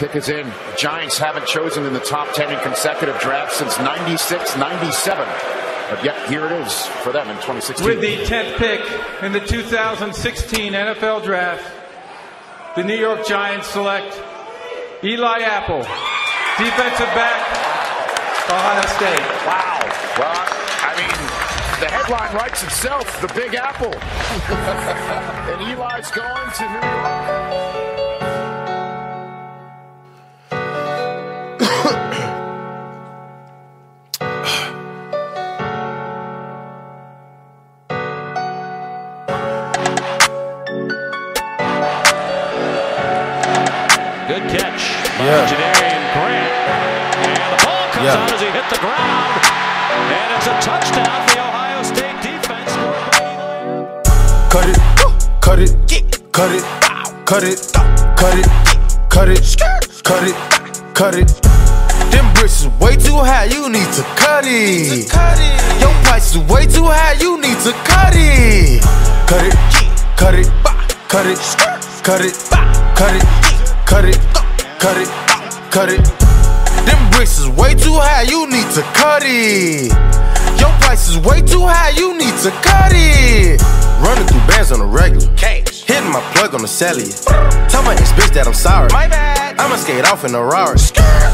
Pick is in. The Giants haven't chosen in the top 10 in consecutive drafts since 96 97. But yet, here it is for them in 2016. With the 10th pick in the 2016 NFL Draft, the New York Giants select Eli Apple, defensive back, Ohio State. Wow. Well, I mean, the headline writes itself, the Big Apple. and Eli's going to New York. Good catch by Yeah. Janarion Grant. And the ball comes Yeah. out as he hit the ground. And it's a touchdown for the Ohio State defense. scored by Eli. Cut it, cut it, cut it, cut it, cut it, cut it, cut it, cut it. Them bricks is way too high, you need to cut it. Your price is way too high, you need to cut it. Cut it, cut it, cut it, cut it, cut it, cut it, cut it, cut it. Them bricks is way too high, you need to cut it. Your price is way too high, you need to cut it. Running through bands on a regular. Hitting my plug on the cellular. Tell my ex bitch that I'm sorry. My bad. I'ma skate off in a Rari.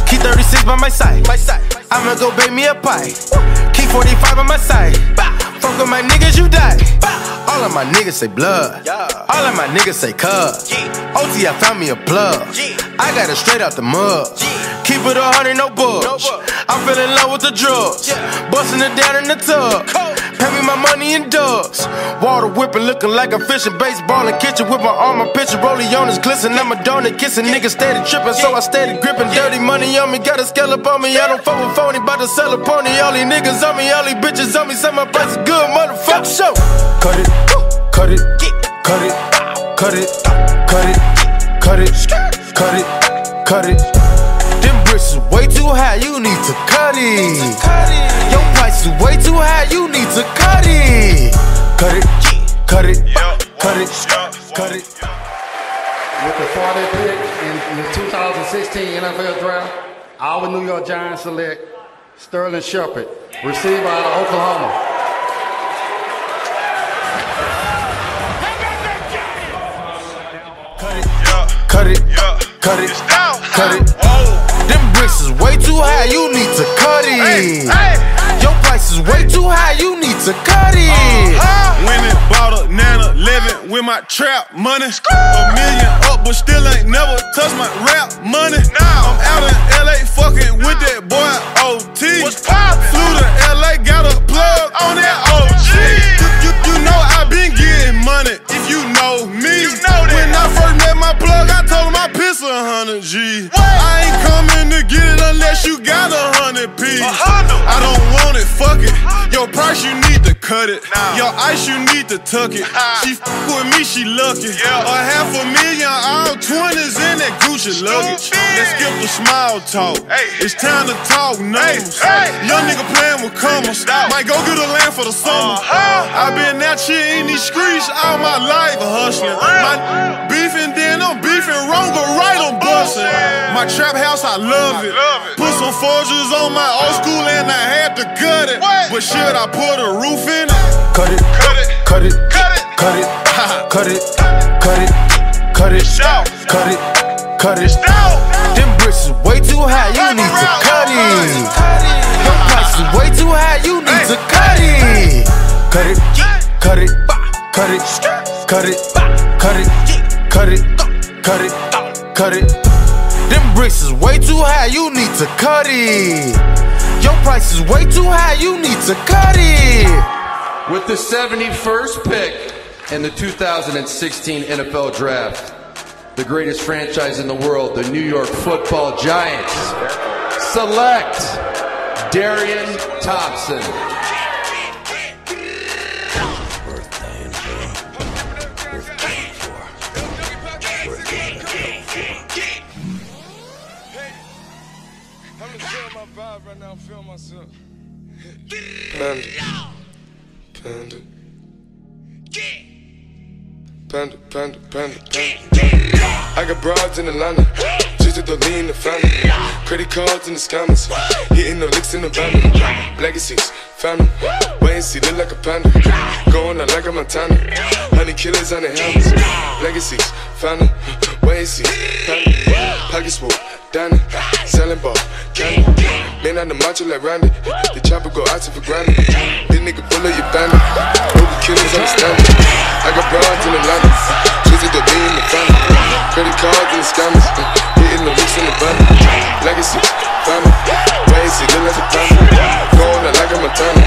Key 36 by my side. My side. I'ma go bake me a pie. Key 45 on my side. Fuck with my niggas, you die. All of my niggas say blood. All of my niggas say cuz. OT, I found me a plug. I got it straight out the mud. Keep it a hundred, no bugs. I'm feeling love with the drugs. Busting it down in the tub. Pay me my money in dubs. Water whipping, looking like I'm fishing. Baseball in kitchen with my arm, my pitcher. Rollie on his glisten. I'm a donut kissing. Niggas steady tripping, so I steady gripping. Dirty money on me, got a scallop on me. I don't fuck with phony, bout to sell a pony. All these niggas on me, all these bitches on me. Say my price is good, motherfucker. Show. Cut it, cut it, cut it, cut it, cut it, cut it, cut it, cut it. Them bricks is way too high, you need to cut it. Cut it. With the 40th pick in the 2016 NFL Draft, our New York Giants select Sterling Shepard, receiver out of Oklahoma. Cut it, cut it, cut it, cut it. Them bricks is way too high, you need to cut it. Price is way too high, you need to cut it. Uh-huh. Went and bought a 911 with my trap money. A million up, but still ain't never touched my rap money. I'm Your price, you need to cut it. Your ice, you need to tuck it. She f with me, she lucky. A half a million, all twenties in that Gucci luggage. Let's skip the small talk. Hey. It's time to talk numbers. Young nigga playing with commas. Might go get a land for the summer. huh i been out here in these streets all my life hustling. My beefing, then I'm beefing wrong, but right. My trap house, I love it. Put some forges on my old school and I had to gut it. But should I put a roof in it? Cut it, cut it, cut it, cut it, cut it, cut it, cut it, cut it, cut it. cut it. Them bricks is way too high, you need to cut it. Your price is way too high, you need to cut it. Cut it, cut it, cut it, cut it, cut it, cut it, cut it, cut it. Bricks is way too high, you need to cut it. Your price is way too high, you need to cut it. With the 71st pick in the 2016 NFL Draft, the greatest franchise in the world, the New York Football Giants, select Darian Thompson. Vibe right now, I'm myself. Panda. Panda. Panda, panda, panda, panda. I got broads in Atlanta. Just at the lean the family. Credit cards in the scammers. Hitting the licks in the van. Legacies, family. Wait and see, look like a panda. Going out like a Montana. Honey killers on the helmets. Legacies, family. Wait and see, family. Pockets full, Danny. Selling ball, candy. Man on the macho like Randy. The chopper go out to for granted. This nigga full of your bandit. Hope killers understand it. I got broads in Atlanta. Twisted the beam in the family. Credit cards and the scammers. Hitting the licks in the van. Legacy, family. Wait and see, look like a panda. Going out like a Montana.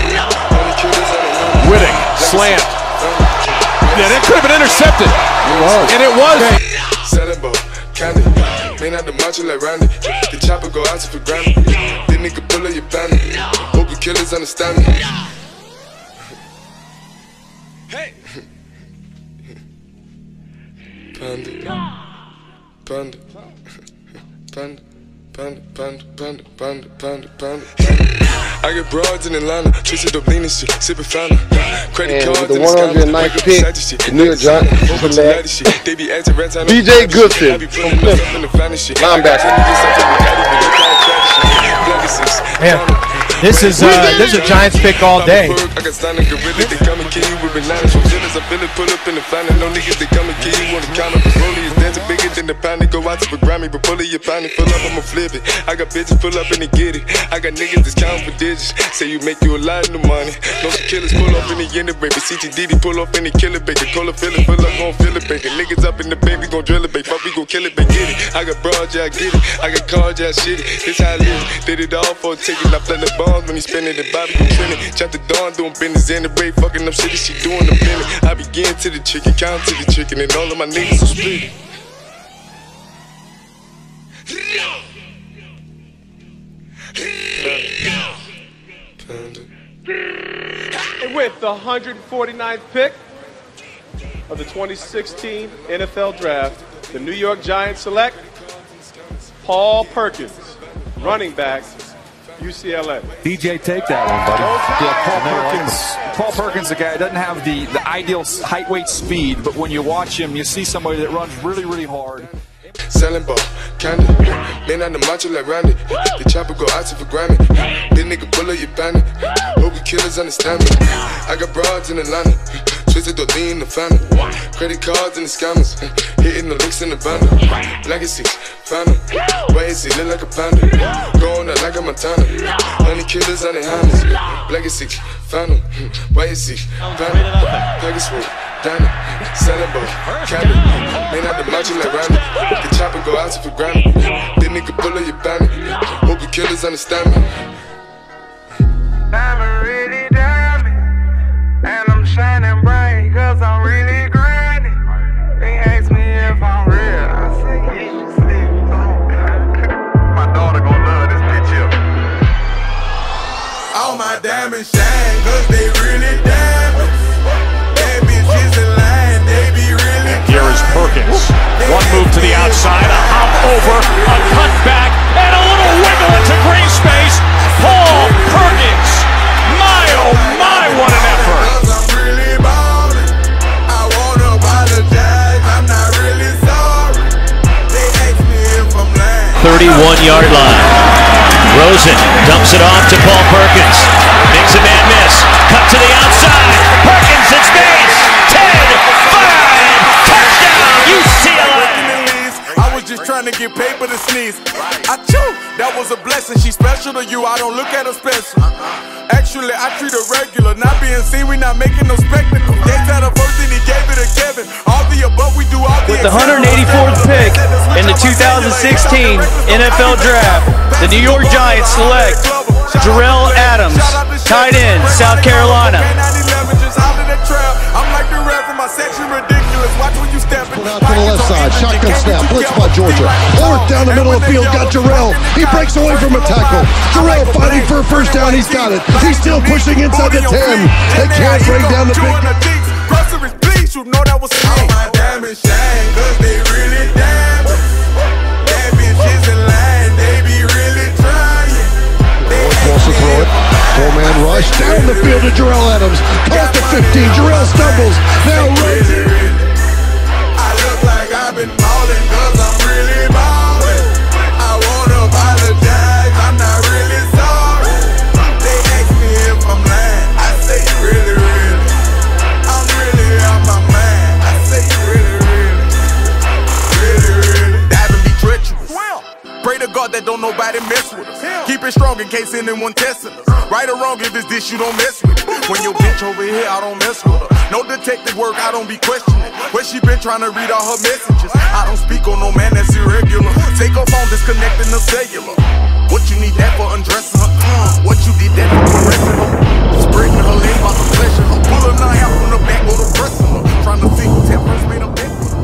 Honey killers on the run. Whitting, slant. Yeah, that could have been intercepted. And it was. Selling ball, candy. Man out the macho like Randy. The chopper go out for granted. This nigga pull up your bandit. Hope you killers understand me. Hey. Panda. Panda. Panda. Panda, panda, panda, panda, panda, panda, panda. I get broads in Atlanta, twisted up lean and shit, sipping fountain. Credit And cards with the in 109th scammers, pick, wake up shit, the New York Giants Whole bunch of select laddie shit. They be acting rats, I BJ Goodson putting from myself in the finest shit. Linebacker. Trying to get something with Eddie, but look how trash shit. Legacies, Man, family. This is, uh, this is a Giants pick all day. I got signed gorilla, they come and kill you with bananas. From feelings, I feel it, pull up in the finest. No niggas, they come and kill you on the counter. Rollie is dancing bigger than the pound. Go out to the Grammy, but pull it, your pound, full up, I'ma flip it. I got bitches pull up and they get it. I got niggas that's counting for digits. Say you make you a lot of money. No killers pull up in the end of baby. CTDD pull up in the killer baby. Cola fill it, fill up, gon' fill it, baby. Niggas up in the baby, gon' drill it, baby. Fuck, we gon' kill it, baby. Get it. I got broad, yeah, I get it. I got cards, yeah, I shit it. This how I live. Did it all for a ticket. I flood the bombs when he spinning the Bobby gon' trend it. Chop the dawn, doing business in the break. Fucking up shit, she doing the minute. I begin to the chicken, count to the chicken, and all of my niggas are split. And with the 149th pick of the 2016 NFL Draft, the New York Giants select Paul Perkins, running back, UCLA. DJ, take that one, buddy. Yeah, Paul Perkins. Paul Perkins, the guy doesn't have the, the ideal height, weight, speed, but when you watch him, you see somebody that runs really, really hard. Selling ball, candy. Man on the macho like Randy. The chopper go out to for Grammy. Big nigga pull up your bandit. Hope you killers understand me. I got broads in Atlanta. Twisted the lean in the family. Credit cards and the scammers. Hitting the licks in the bundle. Legacy, family. Wait and see, look like a panda. Going out like a Montana. Honey killers on the hands. Legacy, family. Wait and see, family. Package full. Danny, ball, candy. Man out the macho like Randy. The chopper go out to for granted. This nigga pull up your bandit. Hope you killers understand me. Lying. 31 yard line. Rosen dumps it off to Paul Perkins. Makes a man miss. Cut to the outside. Perkins in space. 10, 5, touchdown, UCLA. I was just trying to get paper to sneeze. I that was a blessing. She special to you, I don't look at her special. Actually, I treat her regular. Not being seen, we not making no spectacle. They had a first and he gave it to Kevin. All the above, we do all the With the 184th pick in the 2016 NFL Draft, the New York Giants select Jerrell Adams, tight end, South Carolina. Jerrell. He breaks away from a tackle. Jerrell fighting for a first down, he's got it. He's still pushing inside the 10. They can't break down the big. You know that was All my cause they really line, they be really trying. Wants to throw it. Four-man rush down the field to Jerrell Adams. Caught the 15. Jerrell stumbles. Now runs case anyone. Right or wrong, if it's this, you don't mess with it. When your bitch over here, I don't mess with her. No detective work, I don't be questioning. Where she been trying to read all her messages. I don't speak on no man that's irregular. Take her phone, disconnecting the cellular. What you need that for undressing her? Uh, what you did that for caressing her? Spreading her leg about the pleasure. Her pulling her out from the back the pressing her. Trying to see who first made a bet.